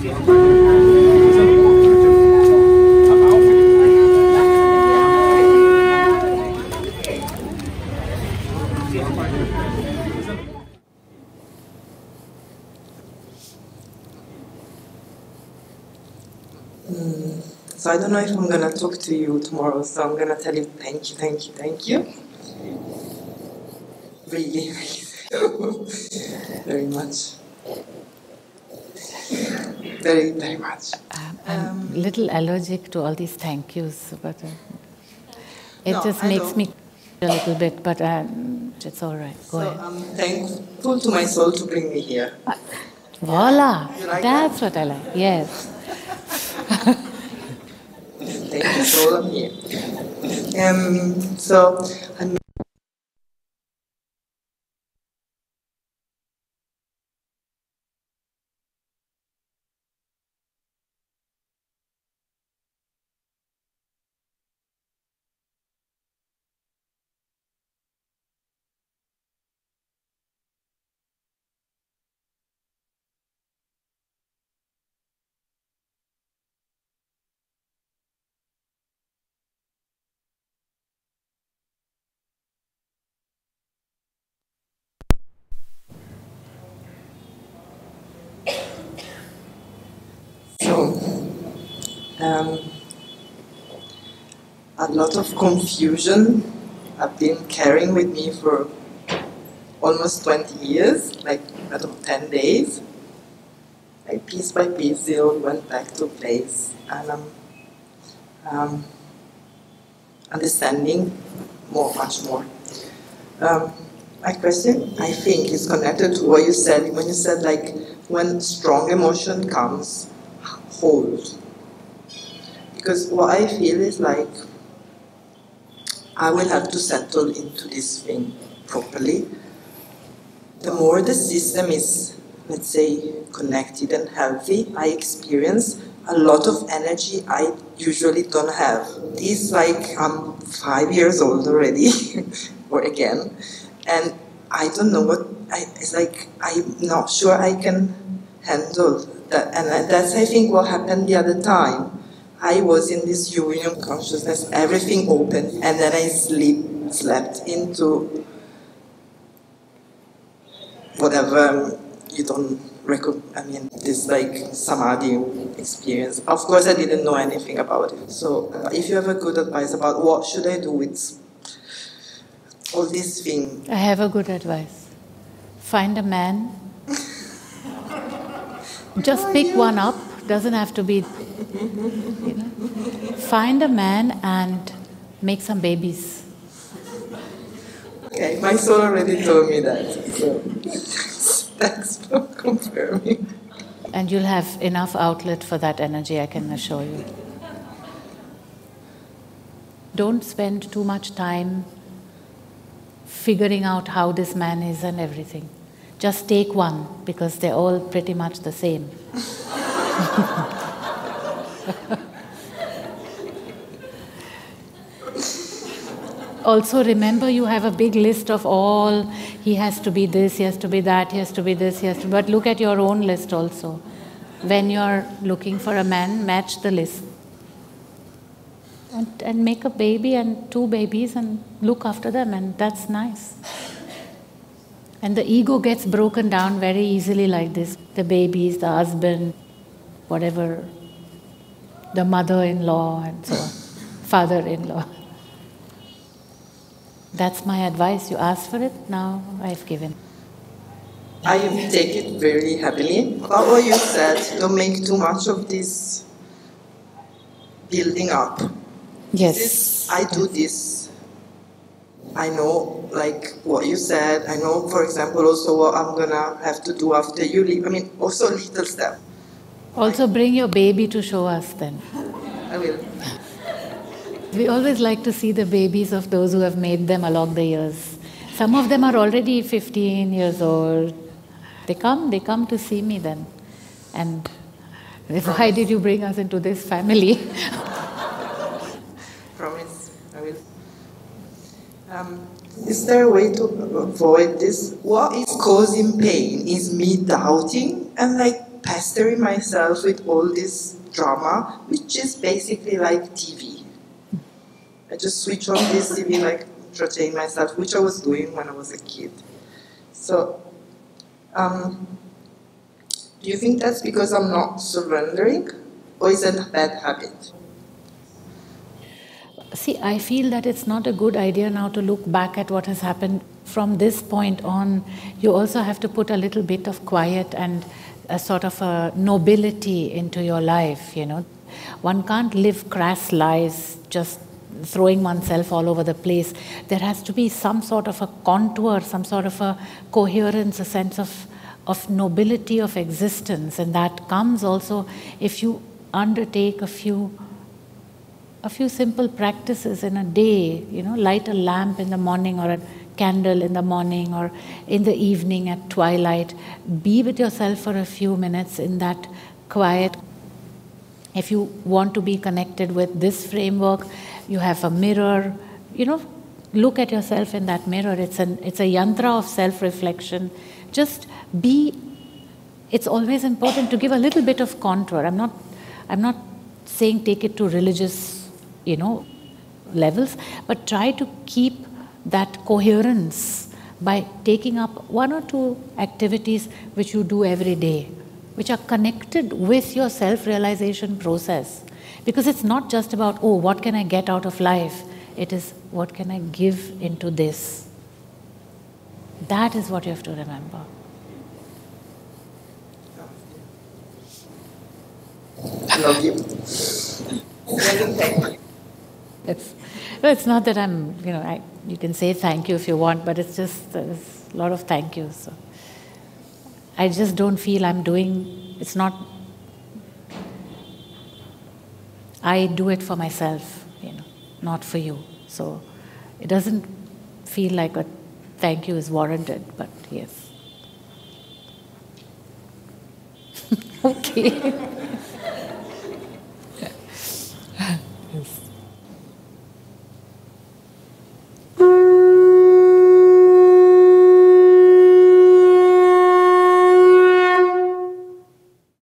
So I don't know if I'm gonna talk to you tomorrow, so I'm gonna tell you thank you, thank you, thank you. Really, really, very much. Very, very much. Um, I'm a little allergic to all these thank yous, but uh, it No, just I makes don't. me a little bit, but uh, it's all right. Go So ahead. I'm thankful to my soul to bring me here. Voila! You like That's what I like. Yes. Thank you, soul, I'm here. Um, so I'm um, a lot of confusion I've been carrying with me for almost 20 years, like out of 10 days. Like piece by piece, they all went back to place, and I'm um, understanding more, much more. Um, my question, I think, is connected to what you said when you said, like, when strong emotion comes, hold. Because what I feel is like I will have to settle into this thing properly. The more the system is, let's say, connected and healthy, I experience a lot of energy I usually don't have. It's like I'm five years old already, or again, and I don't know what. I, it's like I'm not sure I can handle that, and that's I think what happened the other time. I was in this union consciousness, everything open, and then I sleep, slept into whatever um, you don't recognize. I mean, this like samadhi experience. Of course, I didn't know anything about it. So, uh, if you have a good advice about what should I do with all these things, I have a good advice. Find a man. Just pick one up. Doesn't have to be. You know. Find a man and make some babies. okay, my soul already told me that. So, thanks for confirming. And you'll have enough outlet for that energy, I can assure you. Don't spend too much time figuring out how this man is and everything. Just take one because they're all pretty much the same. Also, remember you have a big list of all, he has to be this, he has to be that, he has to be this, he has to. But look at your own list also. When you're looking for a man, match the list. And, and make a baby and two babies and look after them, and that's nice. And the ego gets broken down very easily like this the babies, the husband, whatever, the mother in law, and so on, father in law. That's my advice. You asked for it, now I've given. I take it very happily. What you said, don't make too much of this building up. This, I do this. I know, like what you said. I know, for example, also what I'm gonna have to do after you leave. I mean, also little step. Also, bring your baby to show us then. I will. We always like to see the babies of those who have made them along the years. Some of them are already 15 years old. They come, they come to see me then. And why did you bring us into this family? Promise. I will. Um, is there a way to avoid this? What is causing pain? Is me doubting and like pestering myself with all this drama, which is basically like TV. I just switch on this TV, like entertain myself, which I was doing when I was a kid. So, um, do you think that's because I'm not surrendering, or is it a bad habit? See, I feel that it's not a good idea now to look back at what has happened. From this point on, you also have to put a little bit of quiet and a sort of a nobility into your life, you know. One can't live crass lives just throwing oneself all over the place. There has to be some sort of a contour, some sort of a coherence, a sense of, of nobility of existence. And that comes also if you undertake a few a few simple practices in a day, you know, light a lamp in the morning or a candle in the morning or in the evening at twilight. Be with yourself for a few minutes in that quiet. If you want to be connected with this framework, you have a mirror, you know, look at yourself in that mirror. It's, an, it's a yantra of self reflection. Just be, it's always important to give a little bit of contour. I'm not, I'm not saying take it to religious, you know, levels, but try to keep that coherence by taking up one or two activities which you do every day, which are connected with your self realization process. Because it's not just about, oh, what can I get out of life? It is, what can I give into this? That is what you have to remember. Love you. It's, no, it's not that I'm, you know, I, you can say thank you if you want, but it's just there's a lot of thank yous. So I just don't feel I'm doing, it's not I do it for myself, you know, not for you. So it doesn't feel like a thank you is warranted, but yes. okay.